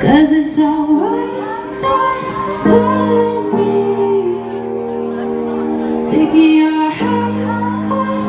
Cause it's all white noise swallowing me. Taking your higher horse